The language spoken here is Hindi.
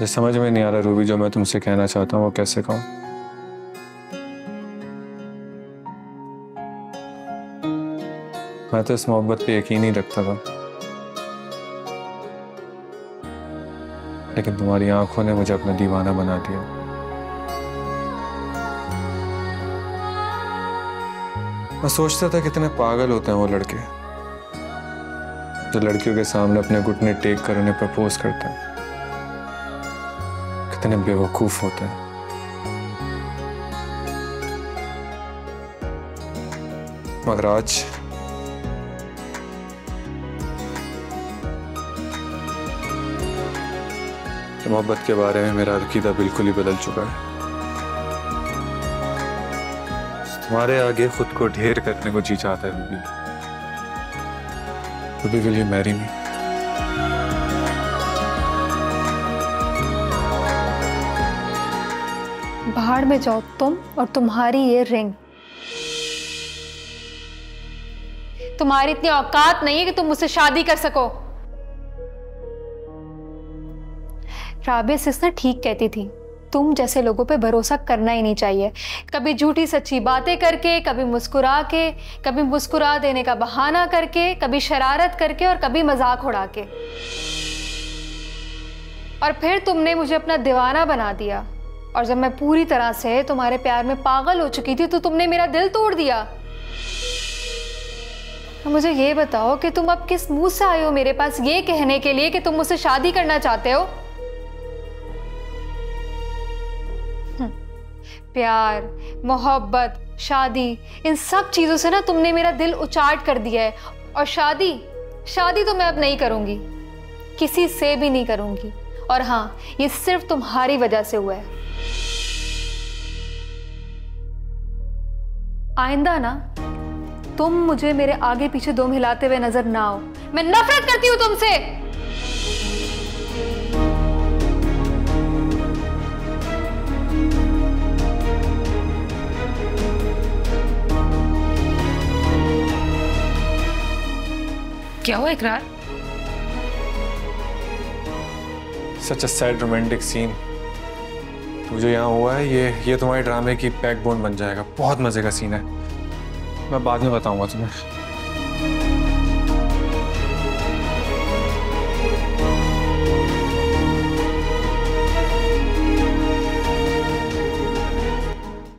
मुझे समझ में नहीं आ रहा रूबी, जो मैं तुमसे कहना चाहता हूँ, वो कैसे कहूँ? मैं तो इस मोहब्बत पे यकीन ही रखता था। लेकिन तुम्हारी आँखों ने मुझे अपना दीवाना बना दिया। मैं सोचता था कितने पागल होते हैं वो लड़के, जो लड़कियों के सामने अपने घुटने टेक कर उन्हें प्रपोज करते हैं। कितने बेवकूफ़ होते हैं। मगर आज मोहब्बत के बारे में मेरा अकीदा बिल्कुल ही बदल चुका है। तुम्हारे आगे खुद को ढेर करने को जी चाहता है, Ruby. Will you marry me बाहर में जाओ तुम और तुम्हारी ये रिंग। तुम्हारी इतनी औकात नहीं है कि तुम मुझसे शादी कर सको। राबिया सिस्ना ठीक कहती थी। तुम जैसे लोगों पे भरोसा करना ही नहीं चाहिए। कभी झूठी सच्ची बातें करके, कभी मुस्कुरा के, कभी मुस्कुरा देने का बहाना करके, कभी शरारत करके और कभी मज़ाक उड़ा के। और फिर तुमने मुझे अपना दीवाना बना दिया। और जब मैं पूरी तरह से तुम्हारे प्यार में पागल हो चुकी थी तो तुमने मेरा दिल तोड़ दिया। तो मुझे ये बताओ कि तुम अब किस मुँह से आए हो मेरे पास ये कहने के लिए कि तुम मुझसे शादी करना चाहते हो? प्यार, मोहब्बत, शादी, इन सब चीज़ों से ना तुमने मेरा दिल उचाट कर दिया है। और शादी शादी तो मैं अब नहीं करूँगी। किसी से भी नहीं करूँगी। और हाँ ये सिर्फ़ तुम्हारी वजह से हुआ है। आइंदा ना, तुम मुझे मेरे आगे पीछे दो हिलाते हुए नज़र ना आओ। मैं नफरत करती हूँ तुमसे। क्या हुआ इकरार? Such a sad romantic scene जो यहाँ हुआ है, ये ये तुम्हारे ड्रामे की बैकबोन बन जाएगा। बहुत मज़े का सीन है। मैं बाद में बताऊँगा तुम्हें।